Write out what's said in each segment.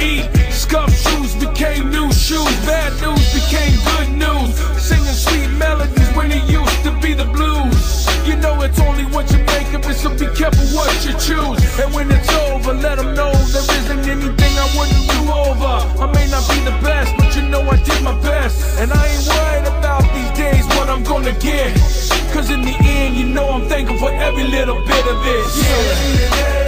to. Scuffed shoes became new shoes. Bad news became good news. Singing sweet melodies when it used to be the blues. You know it's only what you make of it, so be careful what you choose. And when it's over, let them know there isn't anything I wouldn't do over. I may not be the best, but you know I did my best. And I ain't worried about these days what I'm gonna get. Cause in the end, you know I'm thankful for every little bit of it. Yeah.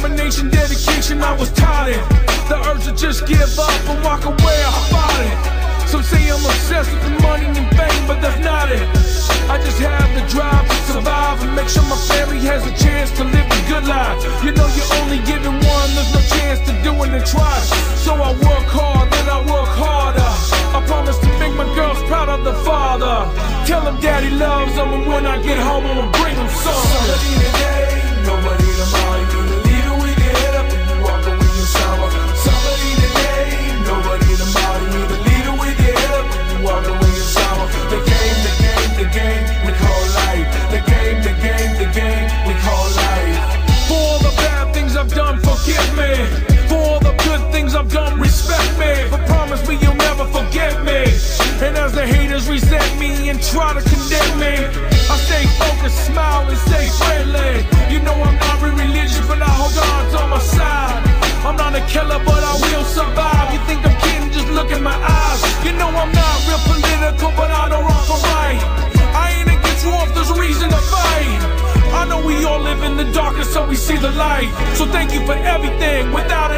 Determination, dedication, I was taught it. The urge to just give up and walk away, I fought it. Some say I'm obsessed with the money and fame, but that's not it. I just have the drive to survive and make sure my family has a chance to live a good life. You know you're only given one, there's no chance to do it and try. So I work hard, then I work harder. I promise to make my girls proud of the father. Tell them daddy loves them, and when I get home, I'ma bring them some. Somebody today, nobody try to condemn me, I stay focused, smile, and stay friendly. You know I'm not religious, but I hold God's on my side. I'm not a killer, but I will survive. You think I'm kidding? Just look in my eyes. You know I'm not real political, but I don't run for right. I ain't against war if there's reason to fight. I know we all live in the darkness, so we see the light. So thank you for everything. Without